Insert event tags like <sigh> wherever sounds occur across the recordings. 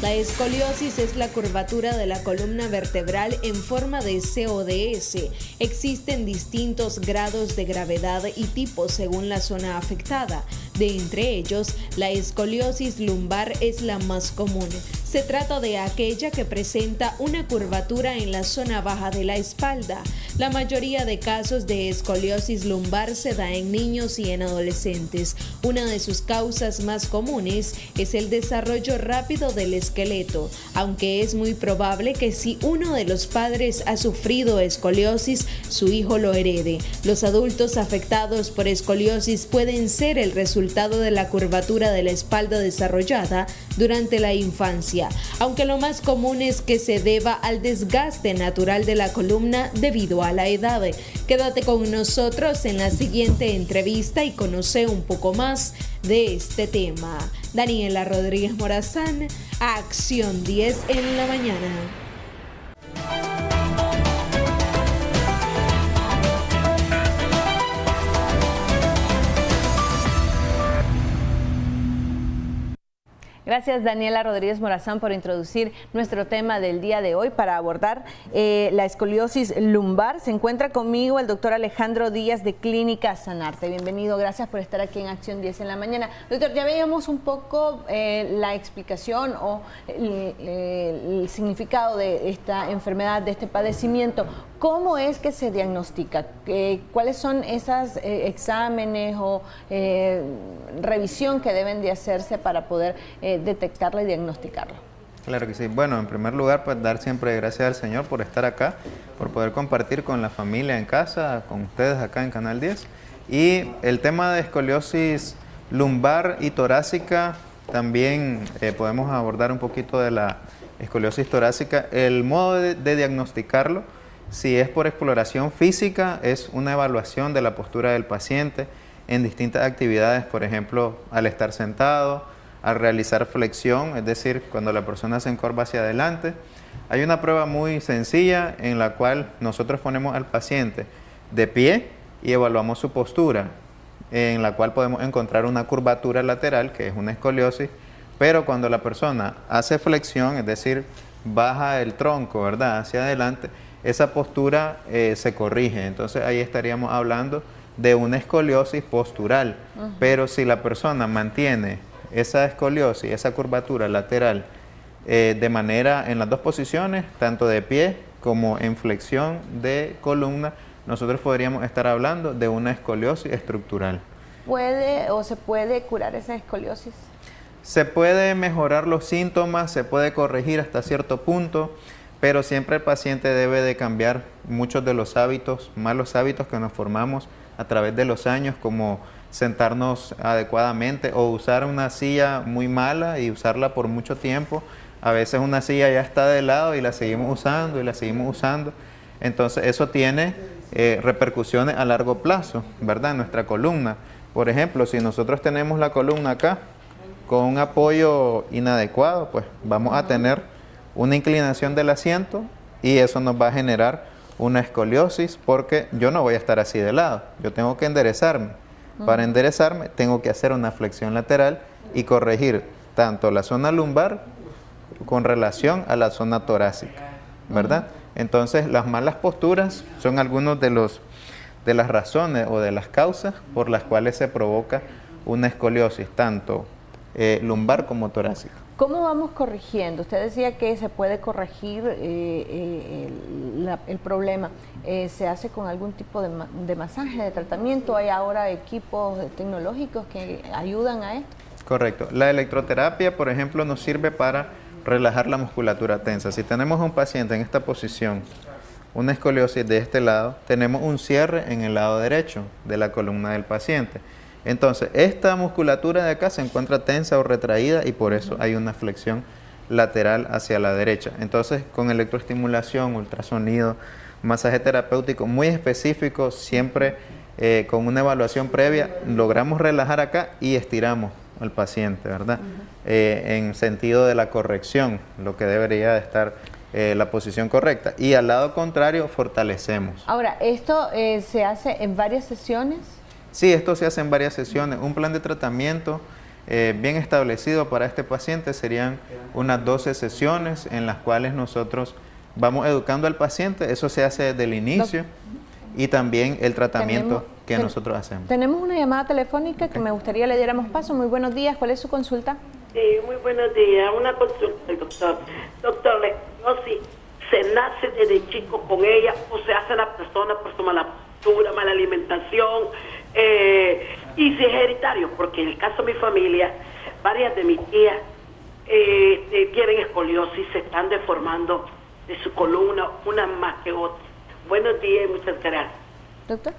La escoliosis es la curvatura de la columna vertebral en forma de CODS. Existen distintos grados de gravedad y tipos según la zona afectada. De entre ellos, la escoliosis lumbar es la más común. Se trata de aquella que presenta una curvatura en la zona baja de la espalda. La mayoría de casos de escoliosis lumbar se da en niños y en adolescentes. Una de sus causas más comunes es el desarrollo rápido del esqueleto, aunque es muy probable que si uno de los padres ha sufrido escoliosis, su hijo lo herede. Los adultos afectados por escoliosis pueden ser el resultado de la curvatura de la espalda desarrollada durante la infancia, aunque lo más común es que se deba al desgaste natural de la columna debido a la edad. Quédate con nosotros en la siguiente entrevista y conoce un poco más de este tema. Daniela Rodríguez Morazán, Acción 10 en la mañana. Gracias Daniela Rodríguez Morazán por introducir nuestro tema del día de hoy para abordar eh, la escoliosis lumbar. Se encuentra conmigo el doctor Alejandro Díaz de Clínica Sanarte. Bienvenido, gracias por estar aquí en Acción 10 en la mañana. Doctor, ya veíamos un poco eh, la explicación o el, significado de esta enfermedad, de este padecimiento. ¿Cómo es que se diagnostica? ¿Cuáles son esos eh, exámenes o revisión que deben de hacerse para poder detectarla y diagnosticarla. Claro que sí. Bueno, en primer lugar, pues dar siempre gracias al Señor por estar acá, por poder compartir con la familia en casa, con ustedes acá en Canal 10. Y el tema de escoliosis lumbar y torácica, también eh, podemos abordar un poquito de la escoliosis torácica. El modo de, de diagnosticarlo, si es por exploración física, es una evaluación de la postura del paciente en distintas actividades, por ejemplo, al estar sentado, al realizar flexión, es decir, cuando la persona se encorva hacia adelante. Hay una prueba muy sencilla en la cual nosotros ponemos al paciente de pie y evaluamos su postura, en la cual podemos encontrar una curvatura lateral, que es una escoliosis, pero cuando la persona hace flexión, es decir, baja el tronco, ¿verdad?, hacia adelante, esa postura eh, se corrige. Entonces ahí estaríamos hablando de una escoliosis postural. Pero si la persona mantiene esa escoliosis, esa curvatura lateral eh, de manera en las dos posiciones, tanto de pie como en flexión de columna, nosotros podríamos estar hablando de una escoliosis estructural. ¿Puede o se puede curar esa escoliosis? Se puede mejorar los síntomas, se puede corregir hasta cierto punto, pero siempre el paciente debe de cambiar muchos de los hábitos, malos hábitos que nos formamos a través de los años, como sentarnos adecuadamente o usar una silla muy mala y usarla por mucho tiempo. A veces una silla ya está de lado y la seguimos usando y la seguimos usando. Entonces eso tiene eh, repercusiones a largo plazo, ¿verdad? En nuestra columna. Por ejemplo, si nosotros tenemos la columna acá con un apoyo inadecuado, pues vamos a tener una inclinación del asiento y eso nos va a generar una escoliosis porque yo no voy a estar así de lado, yo tengo que enderezarme. Para enderezarme tengo que hacer una flexión lateral y corregir tanto la zona lumbar con relación a la zona torácica, ¿verdad? Entonces, las malas posturas son algunos de los de las razones o de las causas por las cuales se provoca una escoliosis tanto eh, lumbar como torácica. ¿Cómo vamos corrigiendo? Usted decía que se puede corregir eh, eh, el, problema. Eh, ¿Se hace con algún tipo de, masaje, de tratamiento? ¿Hay ahora equipos tecnológicos que ayudan a esto? Correcto. La electroterapia, por ejemplo, nos sirve para relajar la musculatura tensa. Si tenemos a un paciente en esta posición, una escoliosis de este lado, tenemos un cierre en el lado derecho de la columna del paciente. Entonces, esta musculatura de acá se encuentra tensa o retraída y por eso hay una flexión lateral hacia la derecha. Entonces, con electroestimulación, ultrasonido, masaje terapéutico muy específico, siempre eh, con una evaluación previa, logramos relajar acá y estiramos al paciente, ¿verdad? Eh, en sentido de la corrección, lo que debería estar eh, la posición correcta. Y al lado contrario, fortalecemos. Ahora, ¿esto se hace en varias sesiones? Sí, esto se hace en varias sesiones. Un plan de tratamiento eh, bien establecido para este paciente serían unas 12 sesiones en las cuales nosotros vamos educando al paciente, eso se hace desde el inicio y también el tratamiento que nosotros hacemos. Tenemos una llamada telefónica que me gustaría le diéramos paso. Muy buenos días, ¿cuál es su consulta? Sí, muy buenos días. Una consulta, doctor. Doctor, la si se nace desde chico con ella o se hace la persona por su mala postura, mala alimentación, eh, y si es hereditario, porque en el caso de mi familia, varias de mis tías eh, tienen escoliosis, se están deformando de su columna, una más que otra. Buenos días y muchas gracias. Doctor.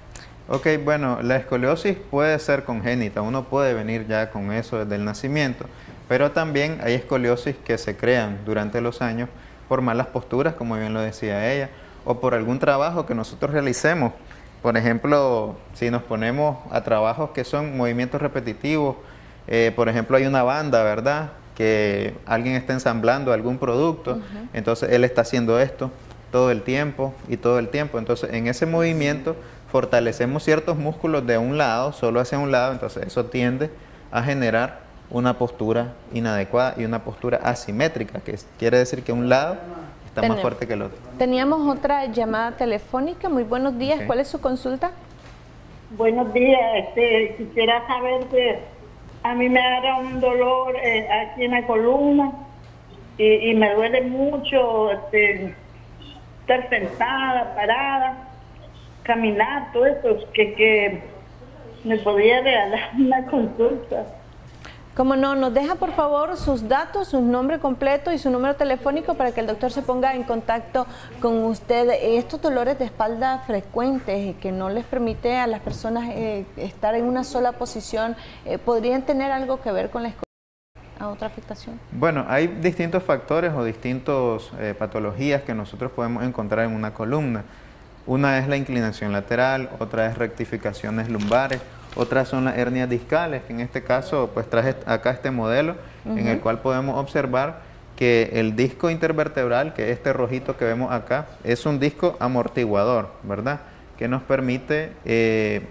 Ok, bueno, la escoliosis puede ser congénita, uno puede venir ya con eso desde el nacimiento, pero también hay escoliosis que se crean durante los años por malas posturas, como bien lo decía ella, o por algún trabajo que nosotros realicemos. Por ejemplo, si nos ponemos a trabajos que son movimientos repetitivos, eh, por ejemplo, hay una banda, ¿verdad? Que alguien está ensamblando algún producto, entonces él está haciendo esto todo el tiempo y todo el tiempo. Entonces, en ese movimiento fortalecemos ciertos músculos de un lado, solo hacia un lado, entonces eso tiende a generar una postura inadecuada y una postura asimétrica, que quiere decir que un lado está más fuerte que el otro. Teníamos otra llamada telefónica. Muy buenos días. ¿Cuál es su consulta? Buenos días. Este, quisiera saber que a mí me da un dolor eh, aquí en la columna y, me duele mucho este, estar sentada, parada caminar, todo eso, que, que me podía regalar <laughs> una consulta. Como no, nos deja por favor sus datos, su nombre completo y su número telefónico para que el doctor se ponga en contacto con usted. Estos dolores de espalda frecuentes que no les permite a las personas eh, estar en una sola posición, eh, ¿podrían tener algo que ver con la a otra afectación? Bueno, hay distintos factores o distintas eh, patologías que nosotros podemos encontrar en una columna. Una es la inclinación lateral, otra es rectificaciones lumbares, otras son las hernias discales, que en este caso pues traje acá este modelo en el cual podemos observar que el disco intervertebral, que es este rojito que vemos acá, es un disco amortiguador, ¿verdad? Que nos permite eh,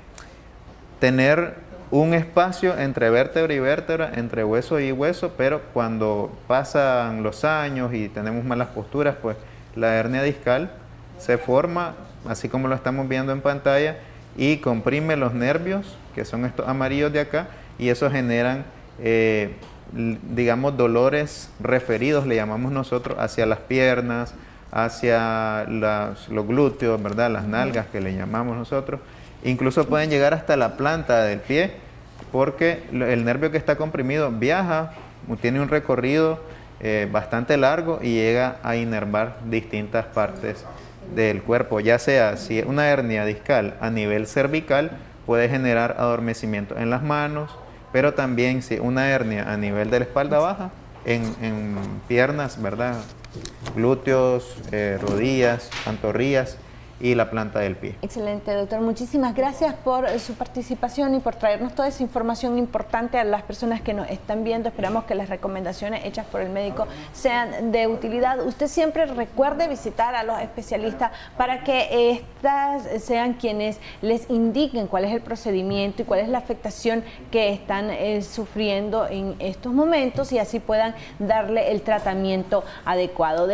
tener un espacio entre vértebra y vértebra, entre hueso y hueso, pero cuando pasan los años y tenemos malas posturas, pues la hernia discal se forma así como lo estamos viendo en pantalla, y comprime los nervios, que son estos amarillos de acá, y eso generan, eh, digamos, dolores referidos, le llamamos nosotros, hacia las piernas, hacia los glúteos, ¿verdad? Las nalgas que le llamamos nosotros. Incluso pueden llegar hasta la planta del pie, porque el nervio que está comprimido viaja, tiene un recorrido eh, bastante largo y llega a inervar distintas partes del cuerpo, ya sea si una hernia discal a nivel cervical puede generar adormecimiento en las manos, pero también si una hernia a nivel de la espalda baja, en, en piernas, ¿verdad? Glúteos, eh, rodillas, pantorrillas, y la planta del pie. Excelente, doctor. Muchísimas gracias por su participación y por traernos toda esa información importante a las personas que nos están viendo. Esperamos que las recomendaciones hechas por el médico sean de utilidad. Usted siempre recuerde visitar a los especialistas para que estas sean quienes les indiquen cuál es el procedimiento y cuál es la afectación que están eh, sufriendo en estos momentos y así puedan darle el tratamiento adecuado.